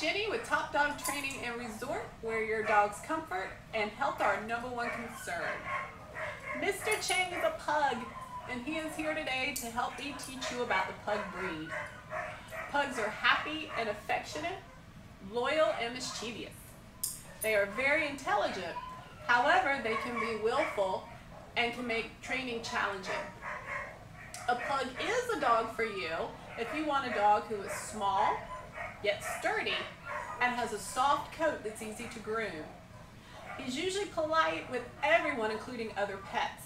Jennie with Top Dog Training and Resort, where your dog's comfort and health are our number one concern. Mr. Chang is a pug, and he is here today to help me teach you about the pug breed. Pugs are happy and affectionate, loyal and mischievous. They are very intelligent, however, they can be willful and can make training challenging. A pug is a dog for you if you want a dog who is small, yet sturdy, and has a soft coat that's easy to groom. He's usually polite with everyone, including other pets.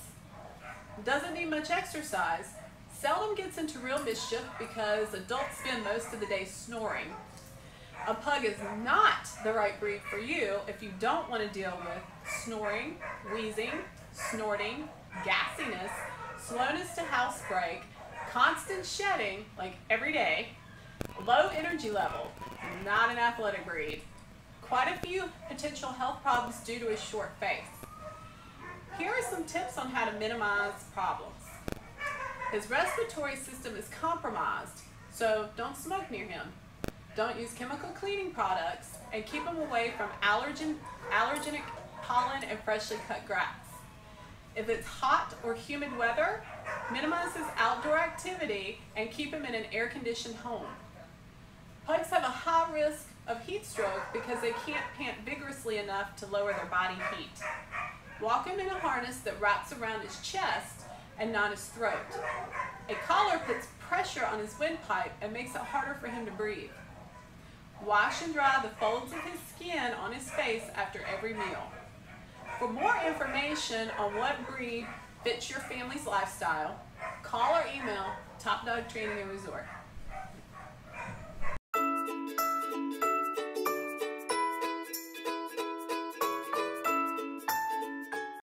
Doesn't need much exercise, seldom gets into real mischief because adults spend most of the day snoring. A pug is not the right breed for you if you don't want to deal with snoring, wheezing, snorting, gassiness, slowness to housebreak, constant shedding, like every day, low energy level, not an athletic breed, quite a few potential health problems due to his short face. Here are some tips on how to minimize problems. His respiratory system is compromised, so don't smoke near him. Don't use chemical cleaning products and keep him away from allergen, allergenic pollen and freshly cut grass. If it's hot or humid weather, minimize his outdoor activity and keep him in an air-conditioned home. Pugs have a high risk of heat stroke because they can't pant vigorously enough to lower their body heat. Walk him in a harness that wraps around his chest and not his throat. A collar puts pressure on his windpipe and makes it harder for him to breathe. Wash and dry the folds of his skin on his face after every meal. For more information on what breed fits your family's lifestyle, call or email Top Dog Training and Resort.